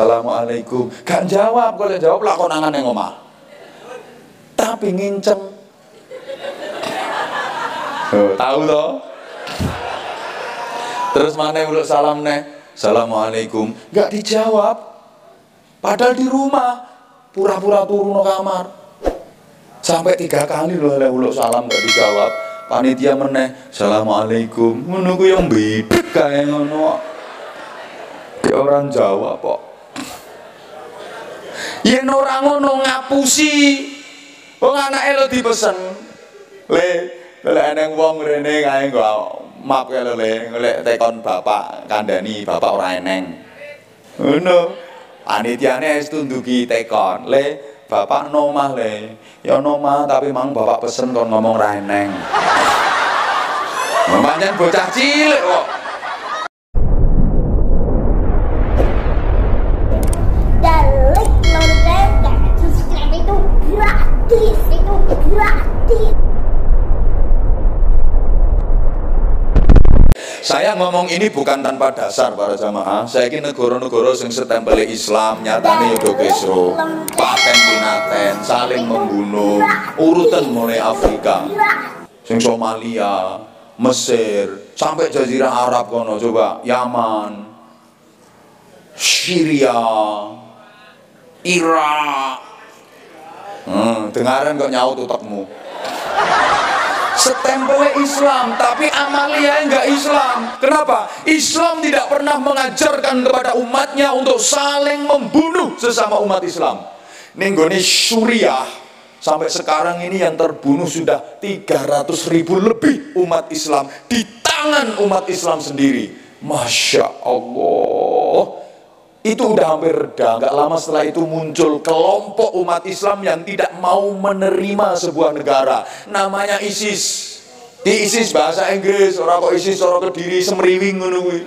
Assalamualaikum. Gak jawab, kalau jawab lakonan yang omah. Tapi nginceng. Oh, tahu toh? Terus mana uluk salam nih? Assalamualaikum. Gak dijawab. Padahal di rumah pura-pura turun ke kamar. Sampai tiga kali loh oleh uluk salam gak dijawab. Panitia meneh, Assalamualaikum. Menunggu yang bidek kayak ngono. Kayak orang Jawa kok. Yen ora ngono ngapusi. Wong anake lo dipesen. Le, lek eneng wong rene kae nggo maaf ya le, lek tekon bapak kandhani bapak ora eneng. Ngono. Panitiane wis tunduki tekon. Le, bapak nomah le. Ya nomah tapi mang bapak pesen kon ngomong ra eneng. Pancen bocah cilik kok. Saya ngomong ini bukan tanpa dasar para jamaah. Saya ini negara-negara sing setempel Islam nyatane yo kesro. Paten pinaten, saling membunuh. Urutan mulai Afrika, sing Somalia, Mesir, sampai Jazirah Arab kono coba, Yaman, Syria, Irak. Hmm, dengaran kok nyaut utakmu setempelnya Islam tapi amalia enggak Islam. Kenapa? Islam tidak pernah mengajarkan kepada umatnya untuk saling membunuh sesama umat Islam. Nenggone Suriah sampai sekarang ini yang terbunuh sudah 300 ribu lebih umat Islam di tangan umat Islam sendiri. Masya Allah itu udah hampir reda. Gak lama setelah itu muncul kelompok umat Islam yang tidak mau menerima sebuah negara. Namanya ISIS. Di ISIS bahasa Inggris, orang kok ISIS orang kediri semriwing ngono kuwi.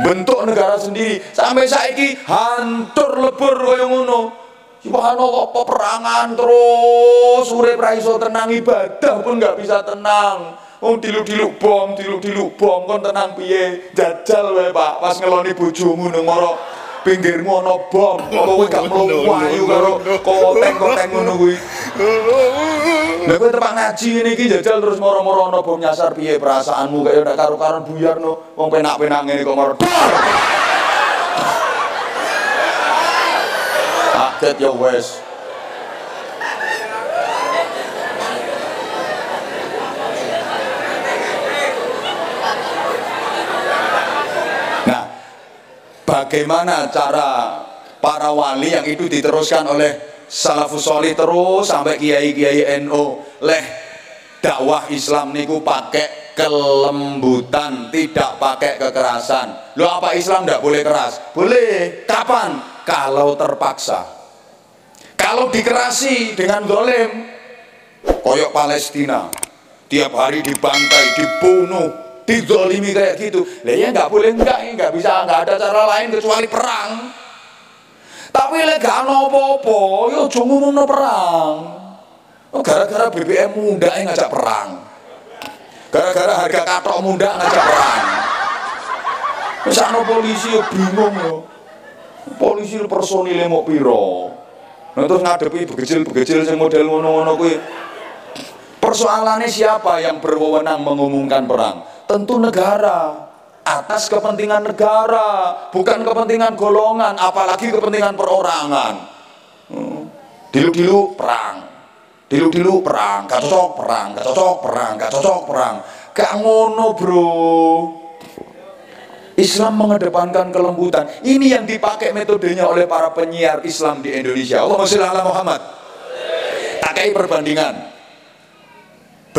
Bentuk negara sendiri sampai saiki hancur lebur kaya ngono. Subhanallah peperangan terus urip ra iso tenang ibadah pun nggak bisa tenang. Oh diluk-diluk bom, diluk-diluk bom kon tenang piye? Jajal wae Pak, pas ngeloni bojomu nang moro pinggirmu ana bom, apa kowe gak melu wayu karo koteng-koteng ngono kuwi. Lah kowe tepak ngaji ngene iki jajal terus moro-moro ana bom nyasar piye perasaanmu kaya ndak karo-karon buyar no. Wong penak-penak ngene kok moro. Kaget ya wes. Bagaimana cara para wali yang itu diteruskan oleh salafus solih terus sampai kiai-kiai NU leh dakwah Islam niku pakai kelembutan tidak pakai kekerasan. Lo apa Islam tidak boleh keras? Boleh. Kapan? Kalau terpaksa. Kalau dikerasi dengan golem koyok Palestina. Tiap hari dibantai dibunuh didolimi kayak gitu. Lah ya nggak boleh enggak nggak bisa nggak ada cara lain kecuali perang. Tapi lek gak ono apa-apa yo aja ngomongno perang. Oh, gara-gara BBM muda yang ngajak perang. Gara-gara harga katok muda ngajak perang. Wis ana polisi yo bingung yo polisi personile mau piro? Nah, terus ngadepi begecil-begecil sing model ngono-ngono kuwi. Persoalannya siapa yang berwenang mengumumkan perang tentu negara atas kepentingan negara bukan kepentingan golongan apalagi kepentingan perorangan. Hmm. dilu-dilu perang. Dilu-dilu perang. Gak cocok perang gak cocok perang gak cocok perang. Gak ngono bro. Islam mengedepankan kelembutan. Ini yang dipakai metodenya oleh para penyiar Islam di Indonesia. Ala Muhammad. Tak kayak perbandingan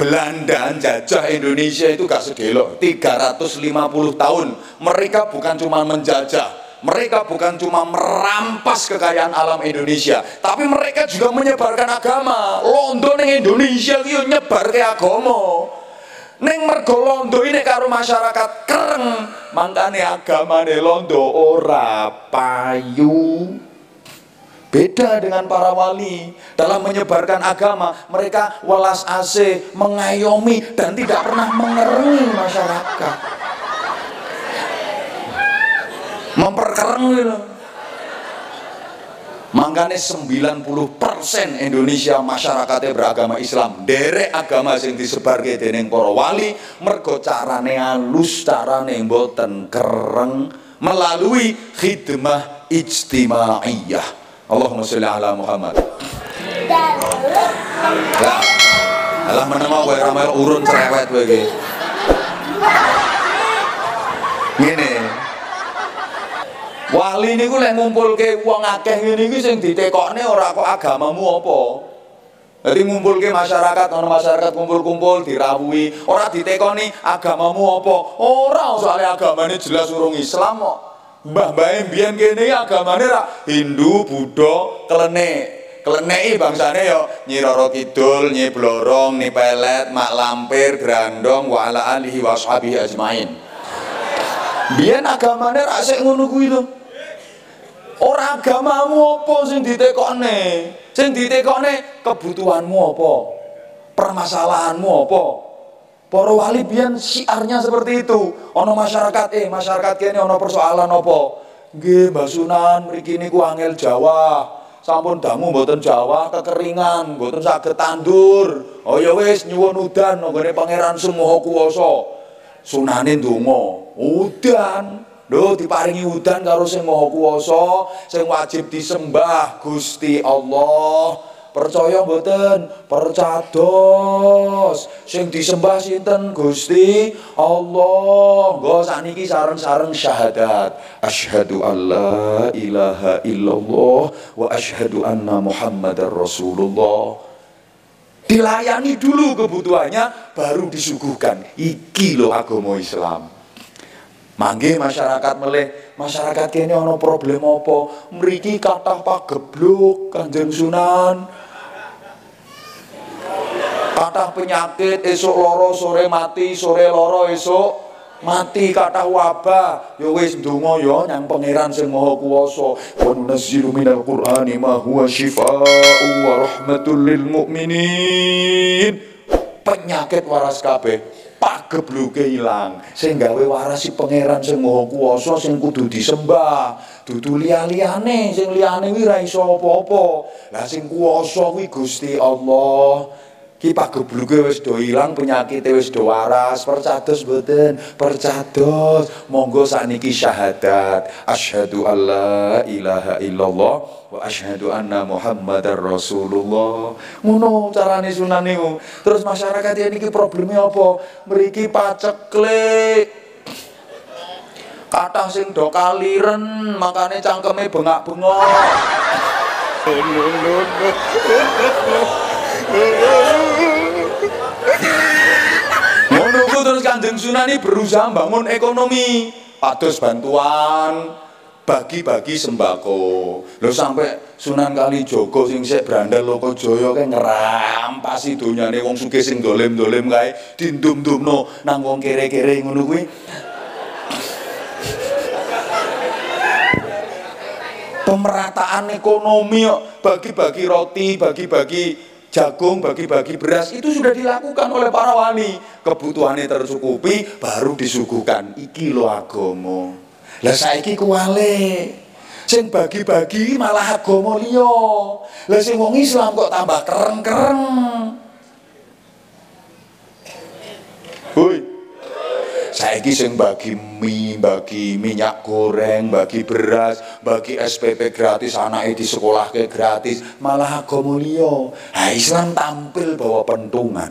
Belanda jajah Indonesia itu gak segelok 350 tahun. Mereka bukan cuma menjajah mereka bukan cuma merampas kekayaan alam Indonesia tapi mereka juga menyebarkan agama. Londo ning Indonesia itu nyebar ke agama. Neng mergo Londo ini karo masyarakat kereng makane agama Londo ora payu Beda dengan para wali dalam menyebarkan agama, mereka welas asih, mengayomi dan tidak pernah mengerengi masyarakat. Memperkereng gitu. Makanya 90% Indonesia masyarakatnya beragama Islam. Derek agama sing disebarke dening para wali mergo carane halus, carane mboten kereng melalui khidmah ijtimaiyah. Allahumma sholli ala Muhammad. Lah, alah menema kowe ra urun cerewet kowe iki. Ngene. Wali niku lek ngumpulke wong akeh ngene iki sing ditekokne ora kok agamamu apa. Jadi ngumpulke masyarakat, ana masyarakat kumpul-kumpul dirawuhi, ora ditekoni agamamu apa. Ora soalnya agamane jelas urung Islam kok. Mbah-mbah mbiyen kene iki agamane ra Hindu, Buddha, klenek. Kleneki bangsane ya Nyi Roro Kidul, Nyi Blorong, Nyi Pelet, Mak Lampir, Grandong wa ala alihi wa ashabihi ajmain. Biyen agamane ra sik ngono kuwi lho. Ora agamamu apa sing ditekokne? Sing ditekokne kebutuhanmu apa? Permasalahanmu apa? Para wali biyen syiarnya seperti itu. Ana masyarakat eh masyarakat kene ana persoalan apa? Nggih, Mbah Sunan mriki niku angel Jawa. Sampun dangu mboten Jawa kekeringan, mboten saged tandur. Oh ya wis nyuwun udan nggone Pangeran Semoho Kuwasa. Sunane ndonga, udan. Lho diparingi udan karo sing Maha Kuwasa, sing wajib disembah Gusti Allah. Percaya mboten? Percados. Sing disembah sinten? Gusti Allah. Nggo sakniki sareng-sareng syahadat. Asyhadu alla ilaha illallah wa asyhadu anna Muhammadar Rasulullah. Dilayani dulu kebutuhannya baru disuguhkan. Iki lo agama Islam. Mangke masyarakat meleh, masyarakat kene ana problem apa? Mriki kathah pagebluk Kanjeng Sunan. Kathah penyakit esuk loro sore mati, sore loro esuk mati kathah wabah. Ya wis ndonga ya nyang pangeran sing maha kuwasa. Wa nunazzilu minal Qur'ani ma huwa syifaa'un wa rahmatul lil mu'minin. Penyakit waras kabeh pagebluke ilang sing gawe waras si pangeran sing maha kuwasa sing kudu disembah dudu liya-liyane sing liyane kuwi ra iso apa-apa lah sing kuwasa kuwi Gusti Allah ki pagebluke wis do ilang penyakite wis do waras. Percados mboten? Percados. Monggo sakniki syahadat. Asyhadu alla ilaha illallah wa asyhadu anna muhammadar rasulullah. Ngono carane sunan terus masyarakat ya niki problemnya apa? Mriki paceklik. Kathah sing do kaliren makane cangkeme bengak-bengok ku terus Kanjeng Sunan ini berusaha bangun ekonomi, pados bantuan, bagi-bagi sembako. Lho sampai Sunan Kalijogo sing sik brandel Lokojoyo kae ngerampasi donyane wong sugih sing dolim-dolim kae dindum-dumno nang wong kere-kere ngono kuwi. Pemerataan ekonomi bagi-bagi roti, bagi-bagi jagung, bagi-bagi beras itu sudah dilakukan oleh para wali. Kebutuhannya tercukupi baru disuguhkan. Iki lo agama. Lah saiki kuwale. Sing bagi-bagi malah agama liya. Lah sing wong Islam kok tambah kereng-kereng. Saiki sing bagi mie, bagi minyak goreng, bagi beras, bagi SPP gratis, anaknya di sekolah ke gratis, malah agama liya. Nah, Islam tampil bawa pentungan.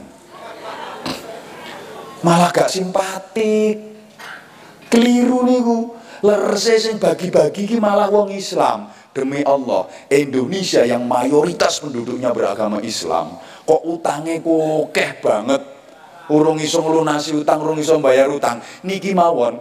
Malah gak simpatik. Keliru niku. Lerse sing bagi-bagi ki malah wong Islam. Demi Allah, Indonesia yang mayoritas penduduknya beragama Islam, kok utangnya kokeh banget urung iso nglunasi utang, urung iso bayar utang. Niki mawon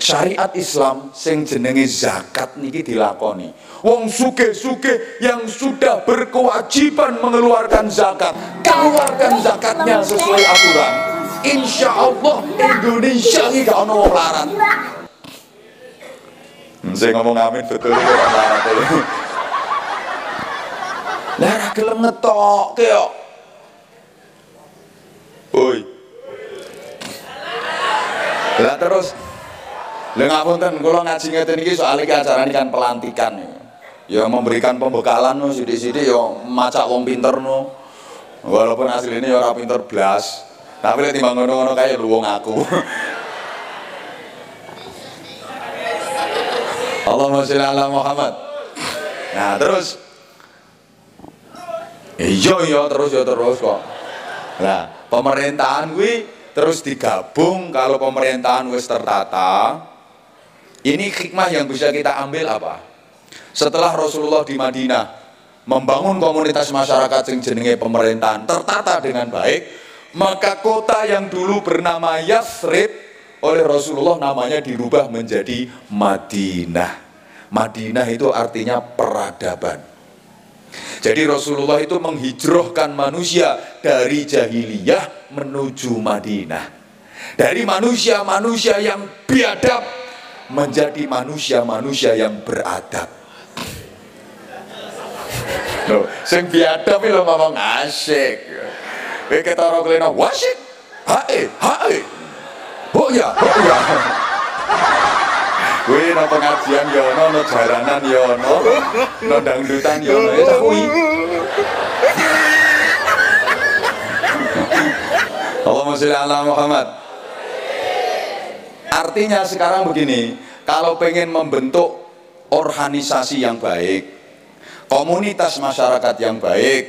syariat Islam sing jenenge zakat niki dilakoni. Wong suge-suge yang sudah berkewajiban mengeluarkan zakat, keluarkan zakatnya sesuai aturan. Insya Allah Indonesia ini gak ono wong larat. Saya ngomong amin betul orang larat ngetok. Oi. Lah terus. Lah ngapunten kula ngaji ngeten iki soal iki acara ini kan pelantikan. ya. Memberikan pembekalan no sidik-sidik ya macak wong pinter no. Walaupun aslinya ya orang pinter blas. Tapi lek timbang ngono-ngono kayak lu wong aku. Allahumma sholli ala Muhammad. Nah terus. Iya iya terus ya terus kok nah pemerintahan gue terus digabung kalau pemerintahan wis tertata. Ini hikmah yang bisa kita ambil apa? Setelah Rasulullah di Madinah membangun komunitas masyarakat yang jenenge pemerintahan tertata dengan baik maka kota yang dulu bernama Yathrib oleh Rasulullah namanya dirubah menjadi Madinah. Madinah itu artinya peradaban jadi Rasulullah itu menghijrahkan manusia dari jahiliyah menuju Madinah. Dari manusia-manusia yang biadab menjadi manusia-manusia yang beradab. Loh, sing biadab itu ngomong asik. Kowe ketara kleno wasik. Hae, hae. Boya, boya. Kowe no pengajian ya ono, no jaranan ya ono, no dangdutan ya ono, ya cah kuwi. Allahumma sholli ala Muhammad. Artinya sekarang begini, kalau pengen membentuk organisasi yang baik, komunitas masyarakat yang baik,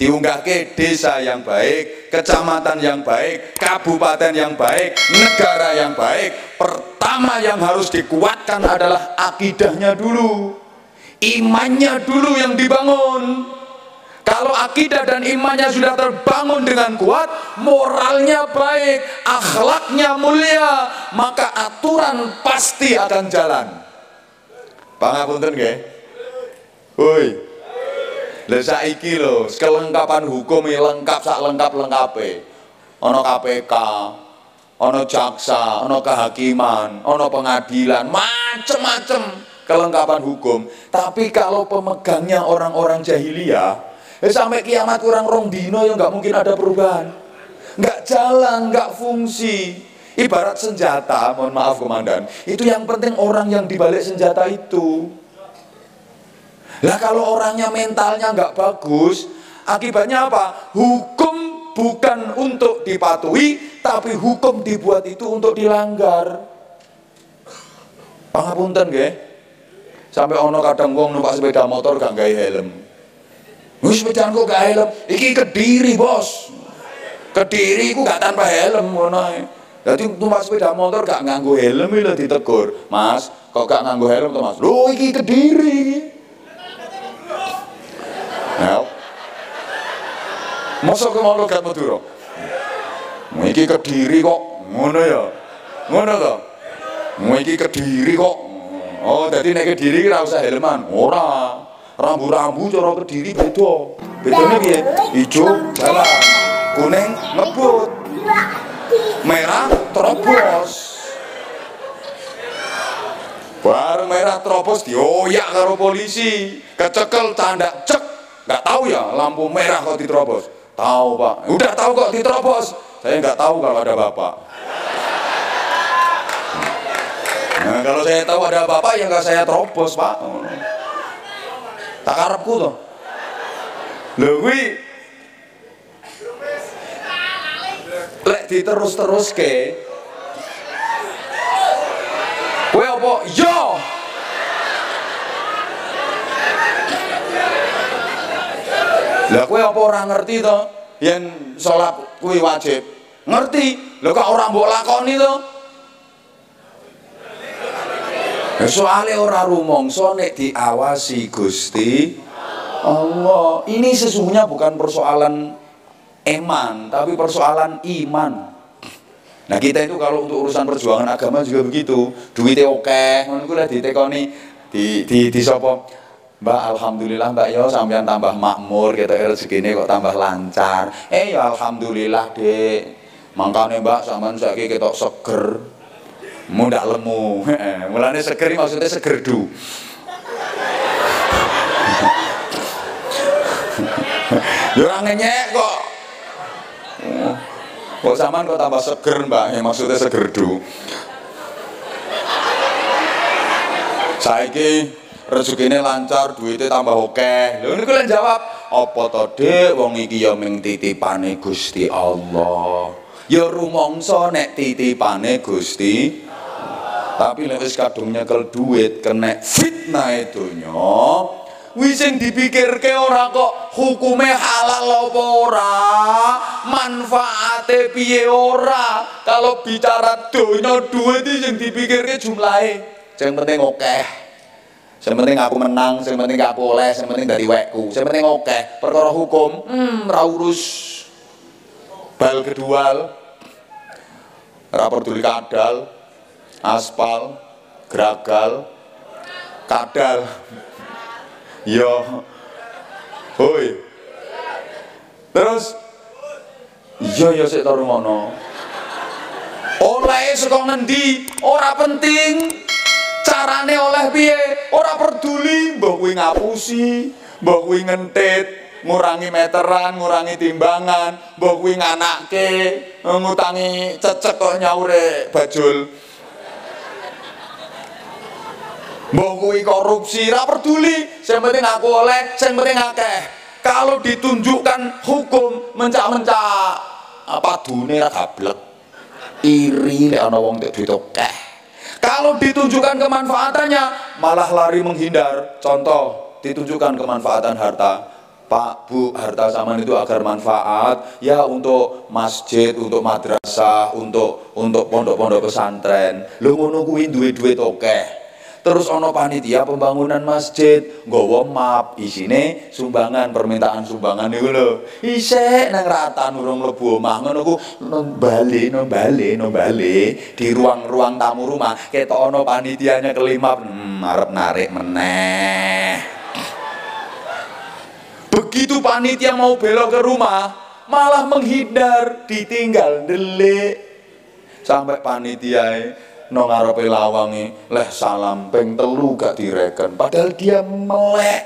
diunggah ke desa yang baik, kecamatan yang baik, kabupaten yang baik, negara yang baik. Pertama yang harus dikuatkan adalah akidahnya dulu. Imannya dulu yang dibangun. Kalau akidah dan imannya sudah terbangun dengan kuat, moralnya baik, akhlaknya mulia, maka aturan pasti akan jalan. Pangapunten nggih? Woi. Lah saiki lho, kelengkapan hukum ini lengkap sak lengkap-lengkape. Ana KPK, ana jaksa, ana kehakiman, ana pengadilan, macem-macem kelengkapan hukum. Tapi kalau pemegangnya orang-orang jahiliyah, Eh, sampai kiamat kurang rong dino ya nggak mungkin ada perubahan. Nggak jalan, nggak fungsi. Ibarat senjata, mohon maaf komandan. Itu yang penting orang yang dibalik senjata itu. Lah kalau orangnya mentalnya nggak bagus, akibatnya apa? Hukum bukan untuk dipatuhi, tapi hukum dibuat itu untuk dilanggar. Pangapunten nggih. Sampai ono kadang wong numpak sepeda motor gak gawe helm. Wis sepedaan kok gak helm, iki kediri bos. Kediri ku gak tanpa helm ngono ae. Dadi numpak sepeda motor gak nganggo helm lho ditegur. Mas, kok gak nganggo helm to Mas? Lho iki kediri. Masa ke mau logat Madura? Iki kediri kok ngono ya. Ngono to? Iki kediri kok. Oh, jadi nek kediri ora usah helman. Ora. Rambu-rambu cara kediri beda. Bedanya piye? Ijo jalan, kuning ngebut, merah terobos. Bareng merah terobos dioyak karo polisi, kecekel tanda cek. Nggak tahu ya lampu merah kok diterobos. Tahu pak, udah tahu kok diterobos. Saya nggak tahu kalau ada bapak. Nah, kalau saya tahu ada bapak yang nggak saya terobos pak. Tak karepku toh. Lho kuwi lek diterus-terus ke Kowe apa? Yo. Lah kowe apa ora ngerti to yen salat kuwi wajib? Ngerti. Lho kok ora mbok lakoni to? Ya soalnya ora rumongso nek diawasi Gusti Allah. Ini sesungguhnya bukan persoalan eman, tapi persoalan iman. Nah kita itu kalau untuk urusan perjuangan agama juga begitu. Duitnya oke, ngono kuwi ditekoni di di di sapa? Mbak alhamdulillah Mbak yo sampean tambah makmur kita rezekine kok tambah lancar. Eh ya alhamdulillah Dek. Mangkane Mbak sampean saiki ketok seger. Mu ndak lemu. Mulane seger maksudnya segerdu. Ora ngenyek kok. Kok sampean kok tambah seger, Mbak? Ya maksudnya segerdu. Saiki rezekine lancar, duitnya tambah oke. Lho niku lan jawab, apa to Dik, wong iki ya ming titipane Gusti Allah. Ya rumangsa nek titipane Gusti tapi lek wis kadung nyekel duit kena fitnah donya wis sing dipikirke ora kok hukume halal apa ora manfaate piye ora kalau bicara donya duit sing dipikirke jumlahe sing penting akeh sing penting aku menang sing penting aku oleh sing penting dari wekku sing penting akeh perkara hukum hmm ra urus bal kedual ra peduli kadal aspal, gragal, kadal. Yo. Hoi. Terus iya ya sik ngono. Oleh saka ngendi? Ora penting. Carane oleh piye? Ora peduli mbah kuwi ngapusi, mbah kuwi ngentit, ngurangi meteran, ngurangi timbangan, mbah kuwi nganake, ngutangi cecek kok nyaure bajul. Mbok kuwi korupsi, ra peduli. Sing penting aku oleh, sing penting akeh. Kalau ditunjukkan hukum mencak-mencak apa dune ra gablek. Iri lek ana wong tek duit. Kalau ditunjukkan kemanfaatannya malah lari menghindar. Contoh, ditunjukkan kemanfaatan harta. Pak, Bu, harta zaman itu agar manfaat ya untuk masjid, untuk madrasah, untuk untuk pondok-pondok pesantren. Lu ngono kuwi duwe-duwe akeh terus ono panitia pembangunan masjid nggawa map isine sumbangan permintaan sumbangan niku lho. Isek nang ratan urung mlebu omah ngono ku no bali no bali no bali di ruang-ruang tamu rumah. Ketok ono panitianya kelima hmm, arep narik meneh. Begitu panitia mau belok ke rumah malah menghindar ditinggal delik sampai panitia no ngarepe lawange leh salam peng telu gak direken. Padahal dia melek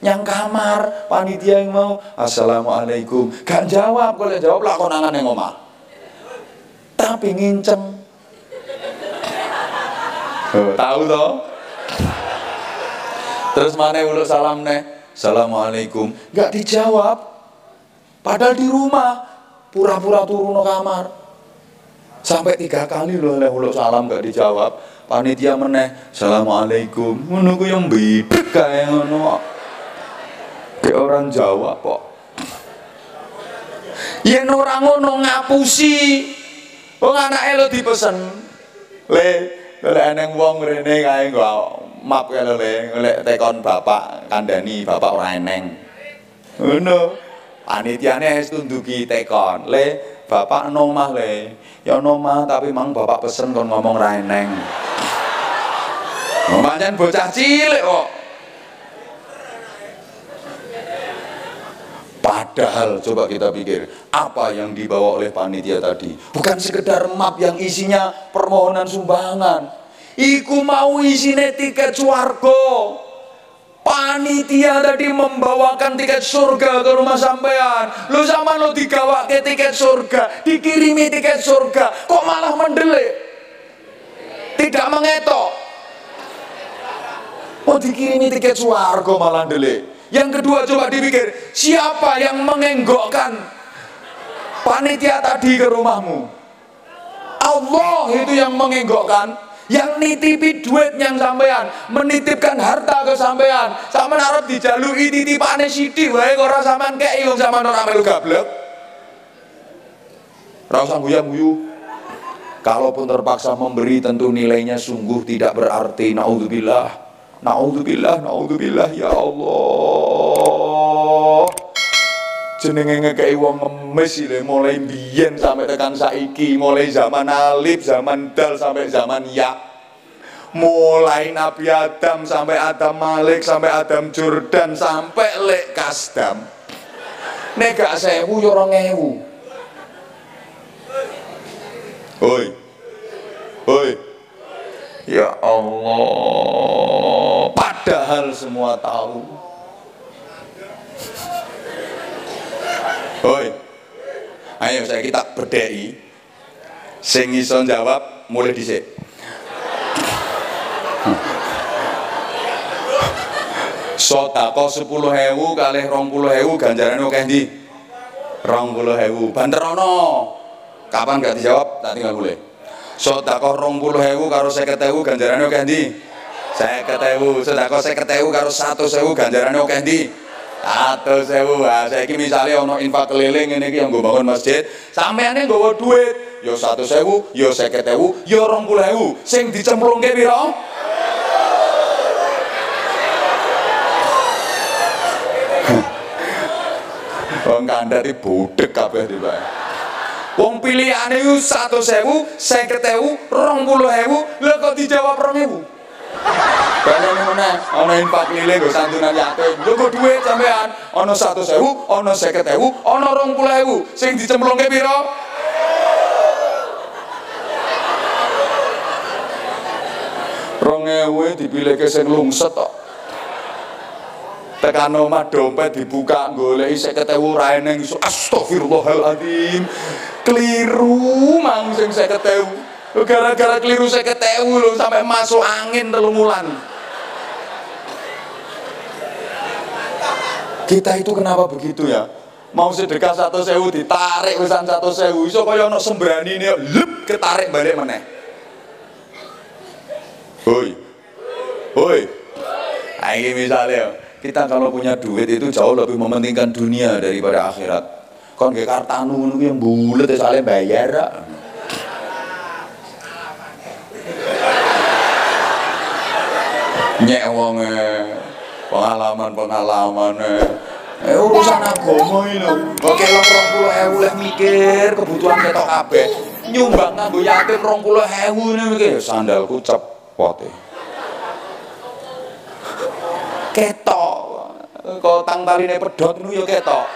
yang kamar panitia yang mau assalamualaikum. Gak jawab kalau jawab lakonan yang omah. Tapi ngincem tahu toh? Terus mana uluk salam nih assalamualaikum. Gak dijawab. Padahal di rumah pura-pura turun ke kamar Sampai tiga kali loh oleh uluk salam gak dijawab. Panitia meneh, Assalamualaikum. Ku yang bidek kae ngono. Kayak orang Jawa kok. Yen ora ngono ngapusi. Wong anake lo dipesen. Le, golek eneng wong rene kae nggo map kae le, golek tekon bapak kandani bapak ora eneng. Ngono. Panitiane wis tunduki tekon. Le, bapak nomah le ya nomah tapi mang bapak pesen kon ngomong raineng Pancen bocah cilik kok. Padahal coba kita pikir apa yang dibawa oleh panitia tadi bukan sekedar map yang isinya permohonan sumbangan. Iku mau isine tiket swarga. Panitia tadi membawakan tiket surga ke rumah sampean. Lu sama lo digawa ke tiket surga, dikirimi tiket surga, kok malah mendelik? Tidak mengetok. Oh dikirimi tiket surga malah delik. Yang kedua coba dipikir, siapa yang mengenggokkan panitia tadi ke rumahmu? Allah itu yang mengenggokkan yang nitipi duit yang sampean menitipkan harta ke sampean. Sama harap dijalui titipane sithik wae kok ora sampean kei wong sampean ora melu gablek. Ora usah guyu kalaupun terpaksa memberi tentu nilainya sungguh tidak berarti. Naudzubillah naudzubillah naudzubillah. Ya Allah jenenge ngekei wong ngemis ile mulai biyen sampai tekan saiki mulai zaman alif zaman dal sampai zaman ya. Mulai Nabi Adam sampai Adam Malik sampai Adam Jordan sampai lek kasdam. Nek gak sewu yo rong ewu Oi Oi Ya Allah. Padahal semua tahu Hoi. Ayo saya kita berdei. Sing iso jawab mulai dhisik. Sodako 10.000 kalih 20.000 ganjarane akeh ndi? 20.000. Banter ono. Kapan gak dijawab? Tak tinggal mulai. Sodako 20.000 karo 50.000 ganjarane akeh ndi? 50.000. Sodako 50.000 karo 100.000 ganjarane akeh ndi? Satu sewu, saya ini misalnya ono infak keliling ini yang gue bangun masjid, sampeannya gue duit, yo satu sewu, yo seket sewu, yo rong puluh sewu, sing dicemplung ke biro? Wong kandhati budek kabeh tiba. Wong pilihane iku 100.000, 50.000, 20.000, lha kok dijawab 2.000? Ana infak lile nggo santunan yatim. Lho kok dhuwit sampean? Ana 100.000, ana 50.000, ana 20.000. Sing dicemplungke pira? Rong ewu dipilihke sing lungset tok. Tekan omah dompet dibuka goleki 50.000 ra eneng iso astagfirullahaladzim. Keliru mang sing 50.000. Gara-gara keliru 50.000 lho sampai masuk angin telung wulan. Kita itu kenapa begitu ya? Mau sedekah satu sewu ditarik pesan satu sewu, iso kaya ono sembrani ini, lep ketarik balik meneh. Hoi, hoi. Nah, ini misalnya, kita kalau punya duit itu jauh lebih mementingkan dunia daripada akhirat. Kon kayak kartanu yang bulat soalnya bayar. Nyek wonge pengalaman-pengalaman Eh urusan agama ini Kok kelok rong puluh ewu leh mikir kebutuhan ketok kabeh. Nyumbang nganggo yatim rong puluh ewu ini mikir Sandalku cepot ya Ketok. Kok tang taline pedot itu ya ketok.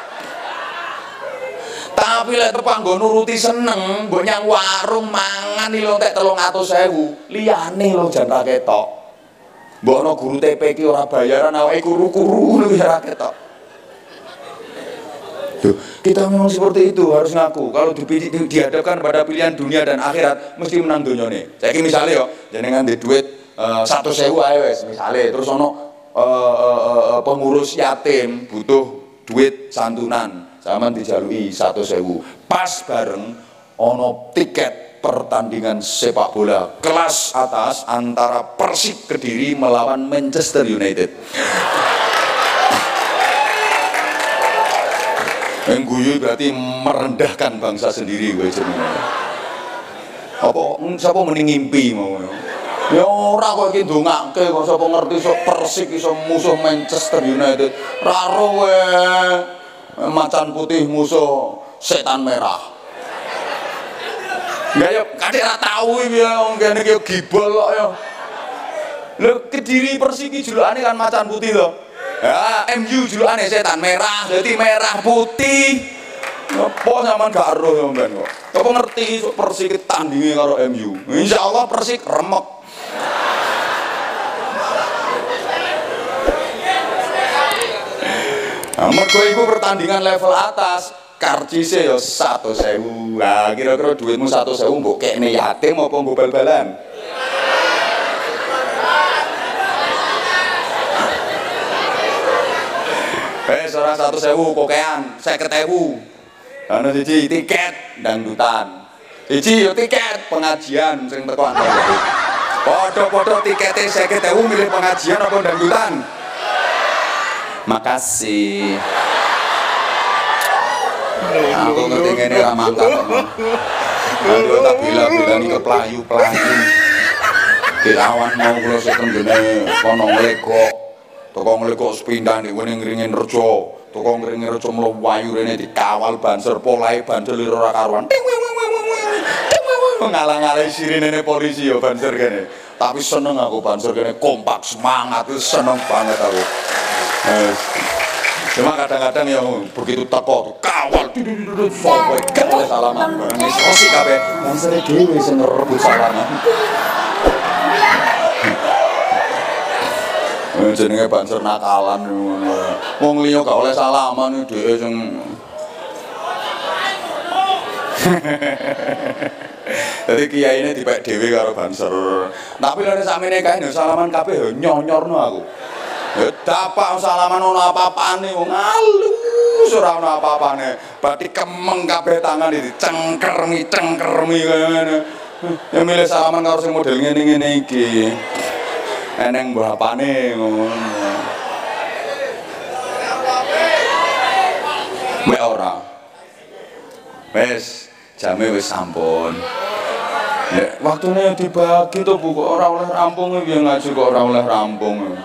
Tapi lek tepanggo nuruti seneng, mbok nyang warung mangan lho tek 300.000. Liyane lho jan ketok. Mbok ana guru TP ki ora bayaran awake kuru-kuru lho ya ketok. Tuh, kita memang seperti itu harus ngaku. Kalau dipilih, di- dihadapkan pada pilihan dunia dan akhirat, mesti menang dunyane. Saya misalnya yo, jenengan di duit eh, satu sewu wes, misalnya terus ono eh, pengurus yatim butuh duit santunan, zaman dijalui satu sewu. Pas bareng ono tiket pertandingan sepak bola kelas atas antara Persik Kediri melawan Manchester United. Yang guyu berarti merendahkan bangsa sendiri gue jenenge. Apa siapa mending ngimpi mau ya? Ya ora kok iki ndongake kok sapa ngerti sok Persik iso musuh Manchester United. We macan putih musuh setan merah. Ya ya kadek ra tau ya wong kene iki gibol kok ya. Lho Kediri Persik iki julukane kan macan putih to. Ya, MU julukane setan merah, jadi merah putih. Apa sampean gak ero sampean kok. Apa ngerti Persik tandinge karo MU. Insyaallah Persik remek. Nah, mergo pertandingan level atas, karcise ya sewu. Nah, kira-kira duitmu satu sewu mbok kekne yatim apa mbok bal-balan? Eh, seorang satu sewu kokean, seket sewu. Ano siji tiket dangdutan. Siji yo tiket pengajian sing teko. Podo-podo tiketnya seket sewu milih pengajian apa dangdutan? Makasih. Aku ngene ra mangkat. Aduh tak bila-bila nih ke pelayu-pelayu. Kirawan mau kula setenggene kono nglekok. Toko nglekok sepindah nih wene ngringin rejo. Toko ngringin rejo mlewayu rene dikawal banser polahe banser ora karuan. Ngalang-alang sirinene polisi ya banser kene. Tapi seneng aku banser kene kompak semangat itu seneng banget aku. Cuma kadang-kadang yang begitu teko kawal sampai gak salaman barang wis osik kabeh mansere dhewe sing ngerebut salaman. Jenenge banser nakalan wong liya gak oleh salaman dhewe sing Jadi kiai ini dipek dewi karo banser. Tapi lha sakmene kae salaman kabeh yo nyonyorno aku. Ya dapak salaman ono apa-apane wong halus ora ono apa-apane. Berarti kemeng kabeh tangan iki cengkermi cengkermi ngene. Ya milih salaman karo sing model ngene-ngene iki. Eneng mbah apane ngono. Mek ora. Wes, jame wis sampun. Nek waktune dibagi to Bu kok ora oleh rampung piye ngaji kok ora oleh rampung.